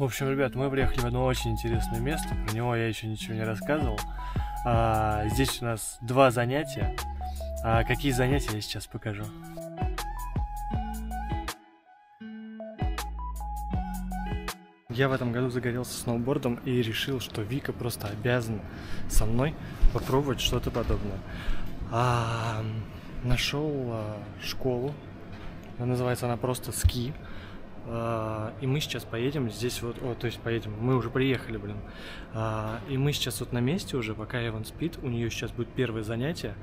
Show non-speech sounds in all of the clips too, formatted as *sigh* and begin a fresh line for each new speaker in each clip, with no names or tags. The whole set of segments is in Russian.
В общем, ребят, мы приехали в одно очень интересное место. Про него я еще ничего не рассказывал. А, здесь у нас два занятия. А какие занятия я сейчас покажу. Я в этом году загорелся сноубордом и решил, что Вика просто обязана со мной попробовать что-то подобное. А, нашел а, школу, называется она просто ски. А, и мы сейчас поедем здесь вот, о, то есть поедем, мы уже приехали, блин. А, и мы сейчас вот на месте уже, пока Эван спит, у нее сейчас будет первое занятие.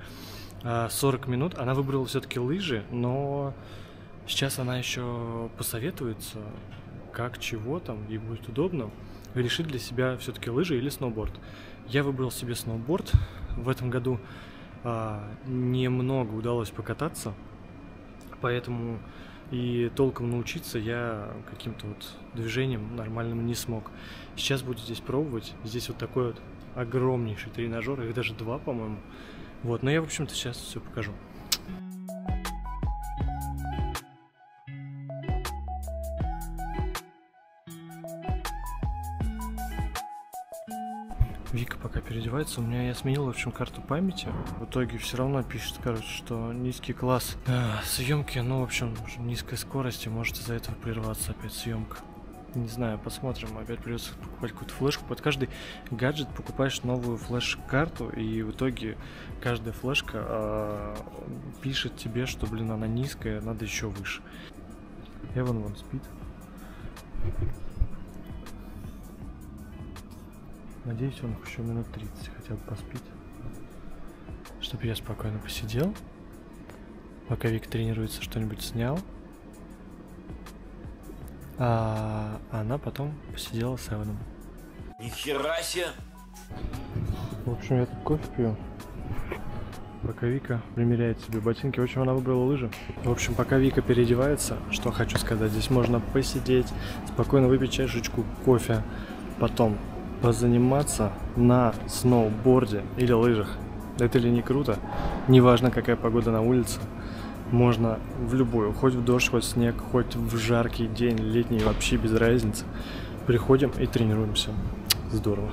40 минут, она выбрала все-таки лыжи, но сейчас она еще посоветуется, как, чего там, ей будет удобно, решить для себя все-таки лыжи или сноуборд. Я выбрал себе сноуборд. В этом году а, немного удалось покататься, поэтому и толком научиться я каким-то вот движением нормальным не смог. Сейчас буду здесь пробовать. Здесь вот такой вот огромнейший тренажер, их даже два, по-моему. Вот, но я, в общем-то, сейчас все покажу. Вика пока переодевается. У меня я сменил, в общем, карту памяти. В итоге все равно пишет, короче, что низкий класс а, съемки. Ну, в общем, низкой скорости. Может из-за этого прерваться опять съемка. Не знаю, посмотрим. Опять придется покупать какую-то флешку. Под каждый гаджет покупаешь новую флеш-карту, и в итоге каждая флешка а, пишет тебе, что, блин, она низкая, надо еще выше. Эван вон спит. Надеюсь, он еще минут 30 хотя бы поспит. Чтобы я спокойно посидел. Пока Вик тренируется, что-нибудь снял. А она потом посидела с Эваном.
Нихера себе!
В общем, я тут кофе пью. Пока Вика примеряет себе ботинки. В общем, она выбрала лыжи. В общем, пока Вика переодевается, что хочу сказать, здесь можно посидеть, спокойно выпить чашечку кофе. Потом позаниматься на сноуборде или лыжах. Это ли не круто? Неважно, какая погода на улице. Можно в любую, хоть в дождь, хоть в снег, хоть в жаркий день, летний, вообще без разницы. Приходим и тренируемся. Здорово.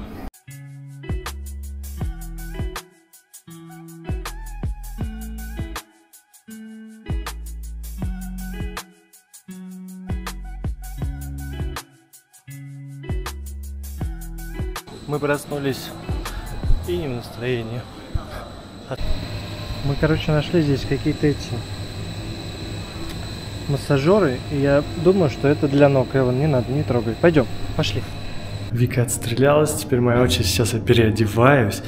Проснулись и не в настроении. Мы, короче, нашли здесь какие-то эти массажеры, и я думаю, что это для ног. Эван, не надо, не трогай. Пойдем, пошли. Вика отстрелялась, теперь моя очередь, сейчас я переодеваюсь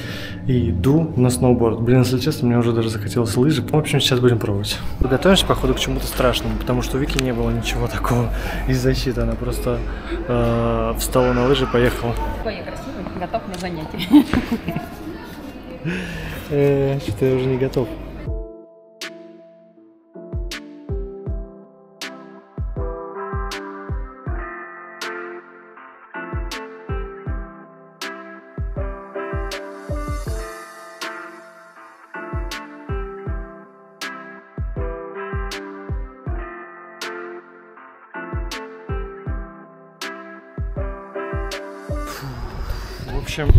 и иду на сноуборд. Блин, если честно, мне уже даже захотелось лыжи. В общем, сейчас будем пробовать. Готовимся, походу, к чему-то страшному, потому что у Вики не было ничего *laughs* такого из защиты. Она просто э, встала на лыжи и поехала.
Красивый, готов на занятия.
Э, Что-то я уже не готов. В общем,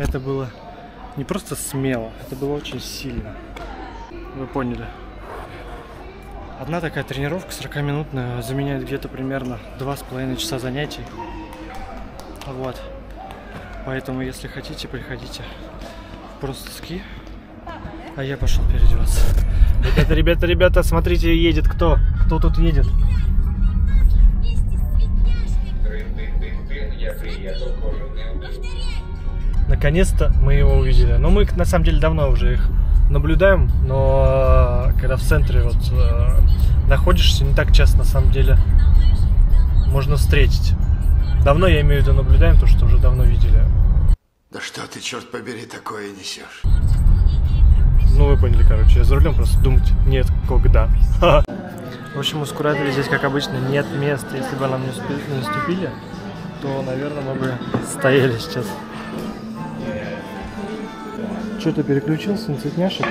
это было не просто смело, это было очень сильно. Вы поняли. Одна такая тренировка 40-минутная заменяет где-то примерно 2,5 часа занятий. Вот. Поэтому, если хотите, приходите просто ски. А я пошел переодеваться. Ребята, ребята, ребята, смотрите, едет кто? Кто тут едет? Наконец-то мы его увидели. Но мы на самом деле давно уже их наблюдаем, но э, когда в центре вот э, находишься, не так часто на самом деле можно встретить. Давно я имею в виду наблюдаем, то что уже давно видели.
Да что ты, черт побери, такое несешь?
Ну вы поняли, короче, я за рулем просто думать нет когда. В общем, у Скуратели здесь, как обычно, нет места. Если бы нам не наступили, то, наверное, мы бы стояли сейчас. Что, ты переключился на цветняшек?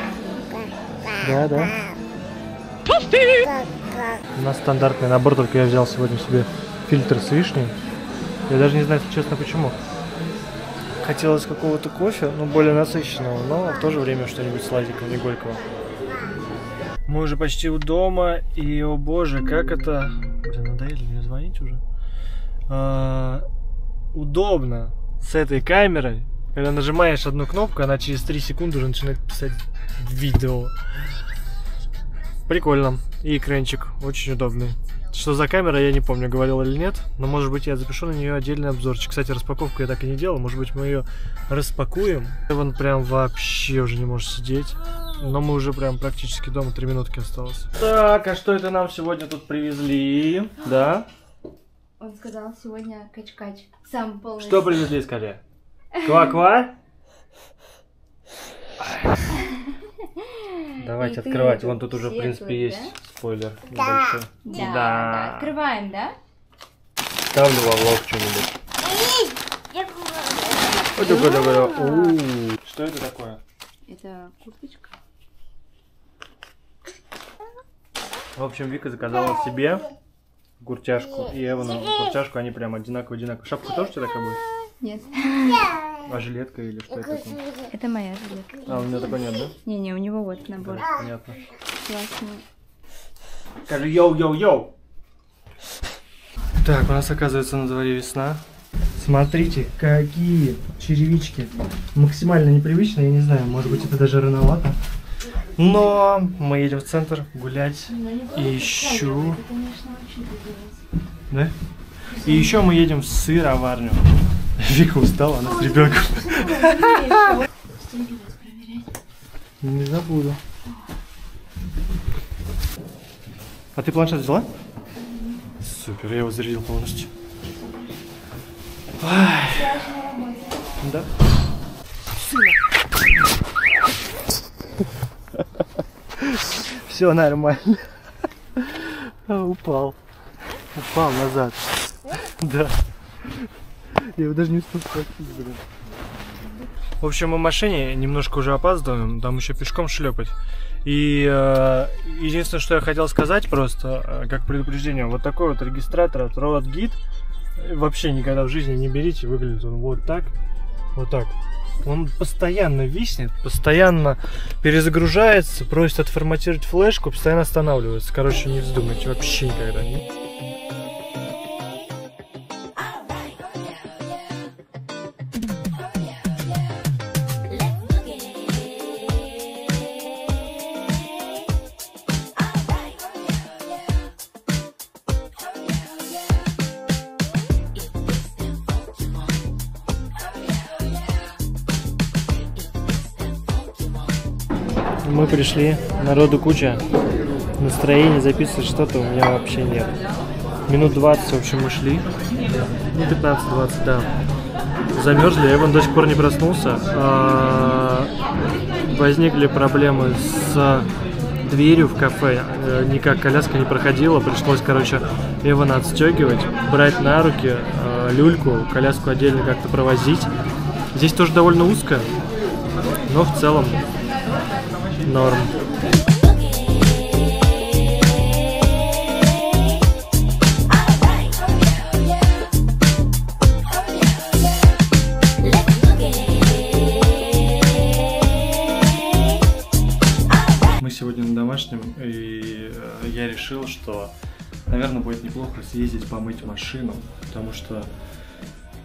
Да, да. У нас стандартный набор, только я взял сегодня себе фильтр с вишней. Я даже не знаю, если честно, почему. Хотелось какого-то кофе, ну, более насыщенного, но в то же время что-нибудь сладенького, не горького. Мы уже почти у дома, и, о боже, как это... Блин, надоели мне звонить уже. А, удобно с этой камерой. Когда нажимаешь одну кнопку, она через 3 секунды уже начинает писать видео. Прикольно. И экранчик очень удобный. Что за камера, я не помню, говорил или нет. Но может быть я запишу на нее отдельный обзорчик. Кстати, распаковку я так и не делал. Может быть мы ее распакуем. Он прям вообще уже не может сидеть. Но мы уже прям практически дома, три минутки осталось. Так, а что это нам сегодня тут привезли? Да?
Он сказал сегодня кач-кач. Сам полный.
Что привезли, скажи? Ква-ква? *laughs* Давайте
И
открывать.
тут
Вон тут уже, в принципе,
светлый,
есть
да?
спойлер небольшой.
Да, да. Открываем, да?
Ставлю во влог что-нибудь. Вот такое. У-у-у. Что это такое?
Это курточка.
В общем, Вика заказала себе куртяшку и Эвану куртяшку. Они прям одинаково-одинаково. Шапка тоже у тебя такая будет?
Нет.
А жилетка или что это такое?
Это моя жилетка.
А, у меня такой нет, да?
Не-не, у него вот набор.
Да, понятно.
Классно.
Скажи йоу-йоу-йоу. Так, у нас оказывается на дворе весна. Смотрите, какие черевички. Максимально непривычно, я не знаю, может быть это даже рановато. Но мы едем в центр гулять и еще... Да? И еще мы едем в сыроварню. Вика устала, она с ребенком. Не забуду. А ты планшет взяла? Супер, я его зарядил полностью. Да? Все нормально. А, Упал. Упал назад. Да. Я его даже не успел схватить, блин. В общем, мы в машине немножко уже опаздываем, там еще пешком шлепать. И э, единственное, что я хотел сказать просто, э, как предупреждение, вот такой вот регистратор от Road Git вообще никогда в жизни не берите, выглядит он вот так, вот так. Он постоянно виснет, постоянно перезагружается, просит отформатировать флешку, постоянно останавливается. Короче, не вздумайте вообще никогда. Мы пришли, народу куча, настроение записывать что-то у меня вообще нет. Минут 20, в общем, мы шли. Ну, 15-20, да. Замерзли, Эван до сих пор не проснулся. А, Возникли проблемы с дверью в кафе. Э, Никак коляска не проходила. Пришлось, короче, Эвана отстегивать, брать на руки э, люльку, коляску отдельно как-то провозить. Здесь тоже довольно узко, но в целом норм. Мы сегодня на домашнем, и э, я решил, что, наверное, будет неплохо съездить помыть машину, потому что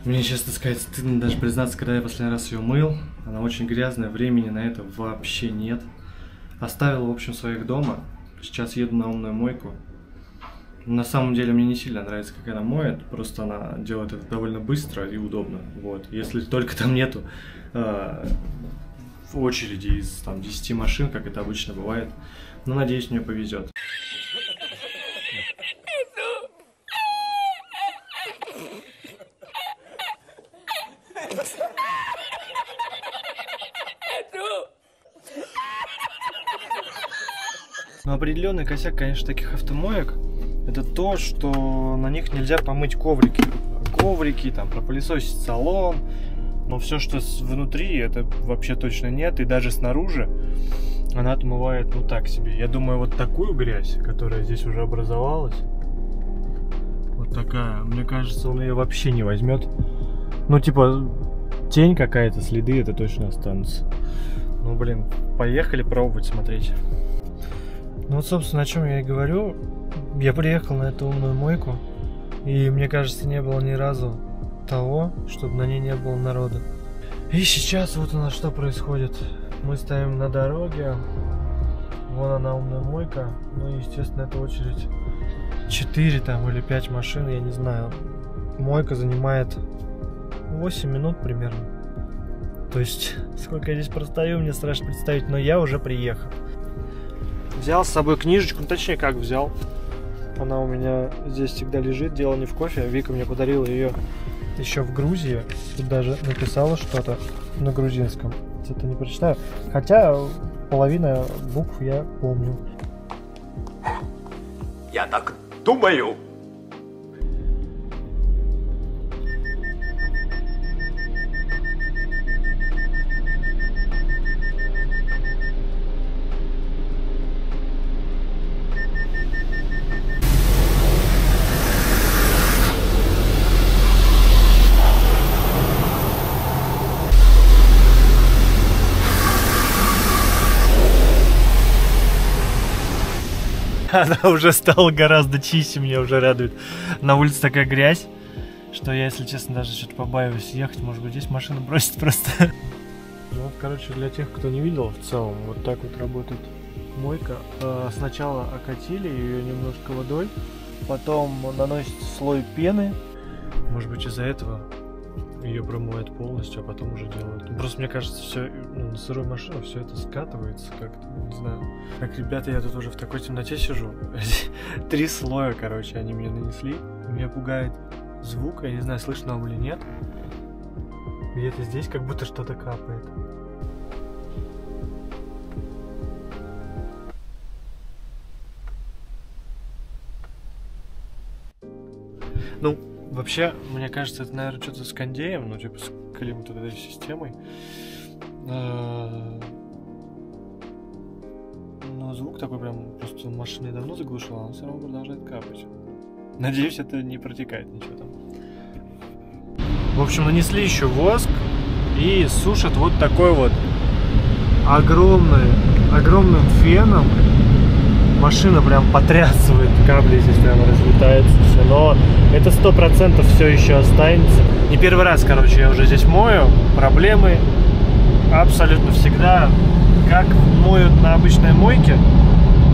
мне, честно сказать, стыдно даже признаться, когда я последний раз ее мыл. Она очень грязная, времени на это вообще нет. Оставил, в общем, своих дома. Сейчас еду на умную мойку. На самом деле мне не сильно нравится, как она моет, просто она делает это довольно быстро и удобно. Вот. Если только там нету э, очереди из там, 10 машин, как это обычно бывает. Но надеюсь, мне повезет. Но определенный косяк, конечно, таких автомоек, это то, что на них нельзя помыть коврики. Коврики, там, пропылесосить салон, но все, что внутри, это вообще точно нет, и даже снаружи она отмывает, ну так себе. Я думаю, вот такую грязь, которая здесь уже образовалась, вот такая. Мне кажется, он ее вообще не возьмет. Ну, типа, тень какая-то, следы это точно останутся. Ну, блин, поехали пробовать смотреть. Ну, вот, собственно, о чем я и говорю. Я приехал на эту умную мойку, и мне кажется, не было ни разу того, чтобы на ней не было народа. И сейчас вот у нас что происходит. Мы стоим на дороге, вон она умная мойка, ну и, естественно, это очередь 4 там или 5 машин, я не знаю. Мойка занимает 8 минут примерно. То есть, сколько я здесь простою, мне страшно представить, но я уже приехал. Взял с собой книжечку, ну точнее как взял. Она у меня здесь всегда лежит, дело не в кофе. Вика мне подарила ее еще в Грузии. Тут даже написала что-то на грузинском. Это не прочитаю. Хотя половина букв я помню.
Я так думаю. *laughs*
Она уже стала гораздо чище, меня уже радует. На улице такая грязь, что я, если честно, даже что-то побаиваюсь ехать. Может быть, здесь машину бросить *laughs* просто. Ну, вот, короче, для тех, кто не видел в целом, вот так вот работает мойка. Э, Сначала окатили ее немножко водой, потом наносит слой пены. Может быть, из-за этого ее промоют полностью, а потом уже делают. Ну, Просто мне кажется, все ну, на сырую машину все это скатывается как-то, не знаю. Так, ребята, я тут уже в такой темноте сижу. *laughs* Три слоя, короче, они мне нанесли. Меня пугает звук, я не знаю, слышно вам или нет. Где-то здесь как будто что-то капает. Ну, вообще, мне кажется, это, наверное, что-то с кондеем, ну, типа, с климат этой системой. А, Но звук такой прям, просто машина давно заглушила, он все равно продолжает капать. Надеюсь, это не протекает ничего там. В общем, нанесли еще воск и сушат вот такой вот огромный, огромным феном. Машина прям потрясывает, кабли здесь прям разлетаются все. Но это сто процентов все еще останется. Не первый раз, короче, я уже здесь мою. Проблемы абсолютно всегда. Как моют на обычной мойке,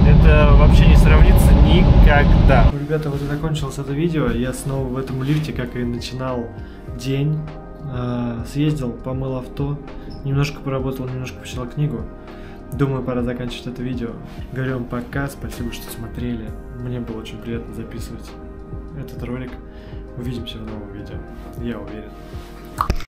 это вообще не сравнится никогда. Ребята, вот и закончилось это видео. Я снова в этом лифте, как и начинал день. Э, Съездил, помыл авто, немножко поработал, немножко почитал книгу. Думаю, пора заканчивать это видео. Говорю вам пока, спасибо, что смотрели. Мне было очень приятно записывать этот ролик. Увидимся в новом видео, я уверен.